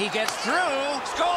He gets through. Score!